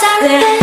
Direct